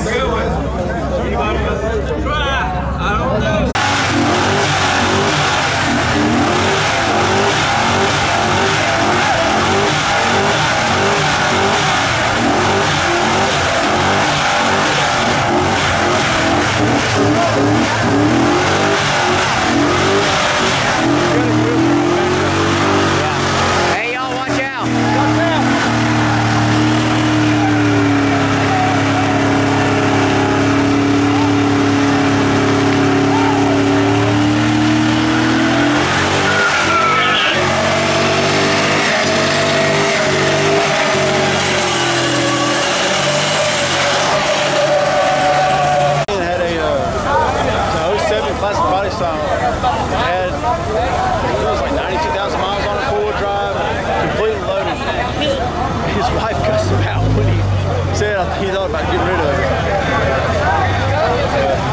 I don't know. said, I think about getting rid of it.